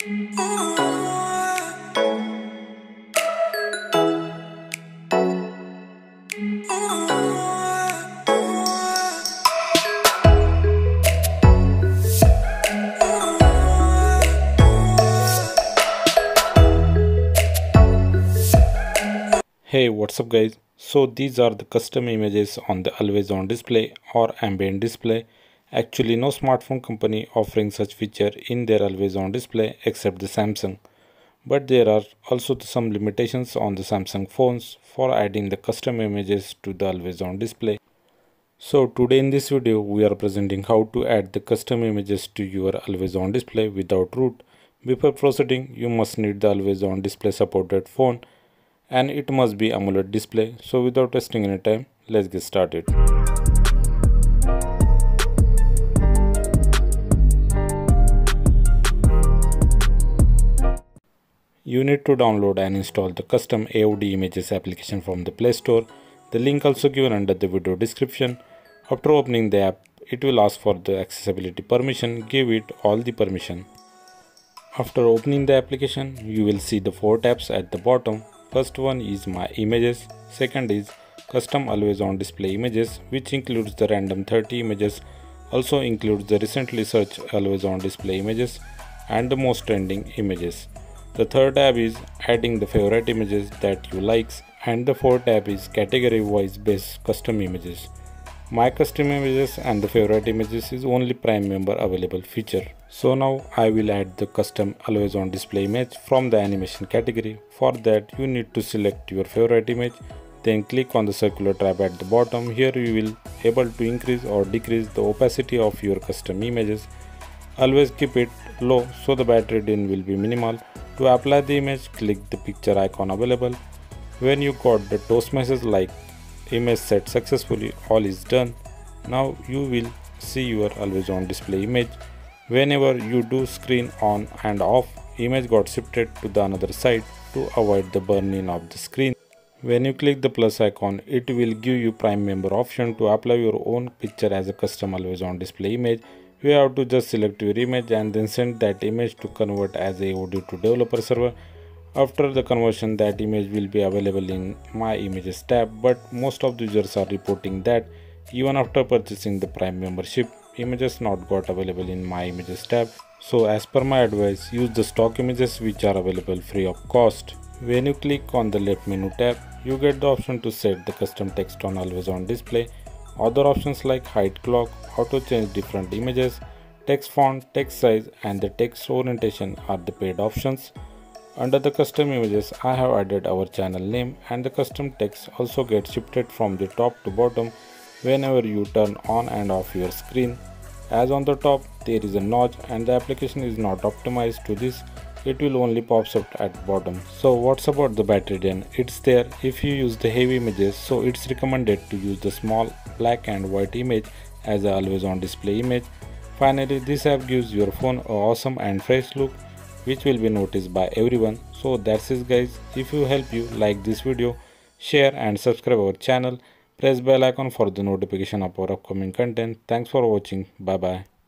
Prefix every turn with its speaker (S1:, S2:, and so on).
S1: Hey what's up guys? So these are the custom images on the always on display or ambient display actually no smartphone company offering such feature in their always on display except the Samsung but there are also some limitations on the Samsung phones for adding the custom images to the always on display so today in this video we are presenting how to add the custom images to your always on display without root before proceeding you must need the always on display supported phone and it must be AMOLED display. So without wasting any time, let's get started. You need to download and install the custom AOD images application from the Play Store. The link also given under the video description. After opening the app, it will ask for the accessibility permission. Give it all the permission. After opening the application, you will see the four tabs at the bottom First one is my images, second is custom always on display images which includes the random 30 images, also includes the recently searched always on display images and the most trending images. The third tab is adding the favorite images that you likes and the fourth tab is category wise based custom images. My custom images and the favorite images is only prime member available feature. So now I will add the custom always on display image from the animation category. For that you need to select your favorite image then click on the circular tab at the bottom. Here you will able to increase or decrease the opacity of your custom images. Always keep it low so the battery drain will be minimal. To apply the image click the picture icon available. When you got the toast message like image set successfully all is done. Now you will see your always on display image. Whenever you do screen on and off image got shifted to the another side to avoid the burning of the screen. When you click the plus icon it will give you prime member option to apply your own picture as a custom always on display image you have to just select your image and then send that image to convert as a audio to developer server. After the conversion that image will be available in my images tab but most of the users are reporting that even after purchasing the prime membership images not got available in my images tab. So as per my advice use the stock images which are available free of cost. When you click on the left menu tab you get the option to set the custom text on always on display other options like height clock auto change different images text font text size and the text orientation are the paid options under the custom images, I have added our channel name and the custom text also gets shifted from the top to bottom whenever you turn on and off your screen. As on the top, there is a notch and the application is not optimized to this, it will only pops up at bottom. So what's about the battery then? It's there. If you use the heavy images, so it's recommended to use the small black and white image as a always on display image. Finally, this app gives your phone an awesome and fresh look which will be noticed by everyone. So that's it guys. If you help you like this video share and subscribe our channel. Press bell icon for the notification of our upcoming content. Thanks for watching. Bye bye